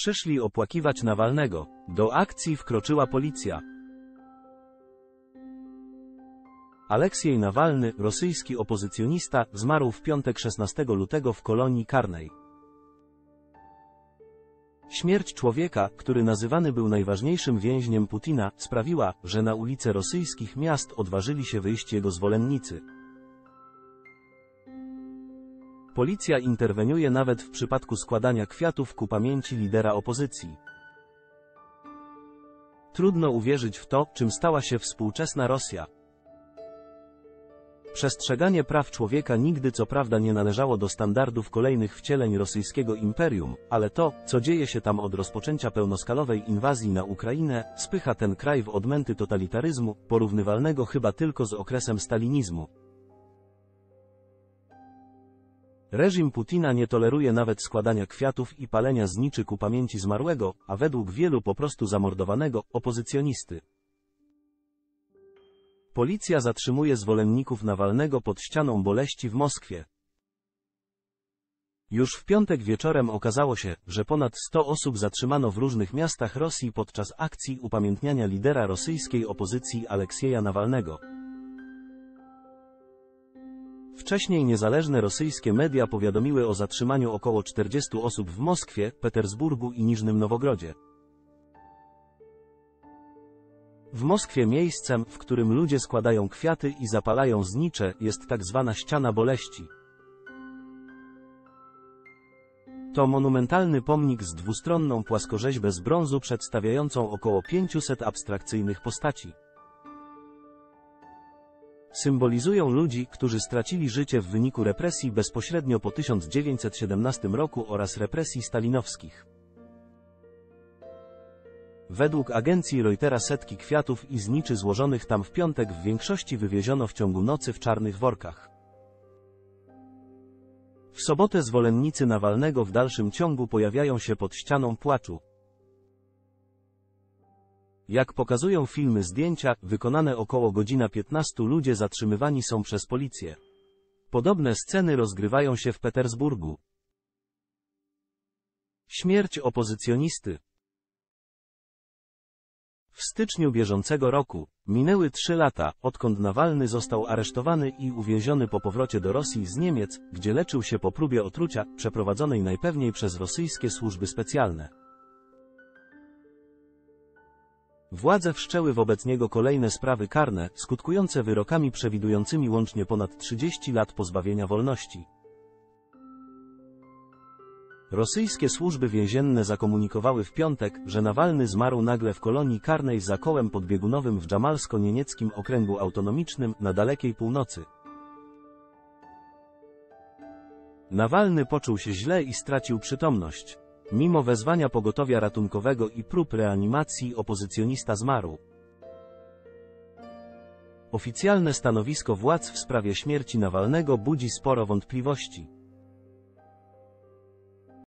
Przyszli opłakiwać Nawalnego. Do akcji wkroczyła policja. Aleksiej Nawalny, rosyjski opozycjonista, zmarł w piątek 16 lutego w kolonii karnej. Śmierć człowieka, który nazywany był najważniejszym więźniem Putina, sprawiła, że na ulice rosyjskich miast odważyli się wyjść jego zwolennicy. Policja interweniuje nawet w przypadku składania kwiatów ku pamięci lidera opozycji. Trudno uwierzyć w to, czym stała się współczesna Rosja. Przestrzeganie praw człowieka nigdy co prawda nie należało do standardów kolejnych wcieleń rosyjskiego imperium, ale to, co dzieje się tam od rozpoczęcia pełnoskalowej inwazji na Ukrainę, spycha ten kraj w odmęty totalitaryzmu, porównywalnego chyba tylko z okresem stalinizmu. Reżim Putina nie toleruje nawet składania kwiatów i palenia zniczy ku pamięci zmarłego, a według wielu po prostu zamordowanego, opozycjonisty. Policja zatrzymuje zwolenników Nawalnego pod ścianą boleści w Moskwie. Już w piątek wieczorem okazało się, że ponad 100 osób zatrzymano w różnych miastach Rosji podczas akcji upamiętniania lidera rosyjskiej opozycji Aleksieja Nawalnego. Wcześniej niezależne rosyjskie media powiadomiły o zatrzymaniu około 40 osób w Moskwie, Petersburgu i Niżnym Nowogrodzie. W Moskwie miejscem, w którym ludzie składają kwiaty i zapalają znicze, jest tak zwana ściana boleści. To monumentalny pomnik z dwustronną płaskorzeźbę z brązu przedstawiającą około 500 abstrakcyjnych postaci. Symbolizują ludzi, którzy stracili życie w wyniku represji bezpośrednio po 1917 roku oraz represji stalinowskich. Według agencji Reutera setki kwiatów i zniczy złożonych tam w piątek w większości wywieziono w ciągu nocy w czarnych workach. W sobotę zwolennicy Nawalnego w dalszym ciągu pojawiają się pod ścianą płaczu. Jak pokazują filmy zdjęcia, wykonane około godzina 15 ludzie zatrzymywani są przez policję. Podobne sceny rozgrywają się w Petersburgu. Śmierć opozycjonisty w styczniu bieżącego roku minęły trzy lata, odkąd Nawalny został aresztowany i uwięziony po powrocie do Rosji z Niemiec, gdzie leczył się po próbie otrucia, przeprowadzonej najpewniej przez rosyjskie służby specjalne. Władze wszczęły wobec niego kolejne sprawy karne, skutkujące wyrokami przewidującymi łącznie ponad 30 lat pozbawienia wolności. Rosyjskie służby więzienne zakomunikowały w piątek, że Nawalny zmarł nagle w kolonii karnej za kołem podbiegunowym w Dżamalsko-Nienieckim okręgu autonomicznym na dalekiej północy. Nawalny poczuł się źle i stracił przytomność. Mimo wezwania pogotowia ratunkowego i prób reanimacji opozycjonista zmarł. Oficjalne stanowisko władz w sprawie śmierci Nawalnego budzi sporo wątpliwości.